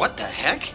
What the heck?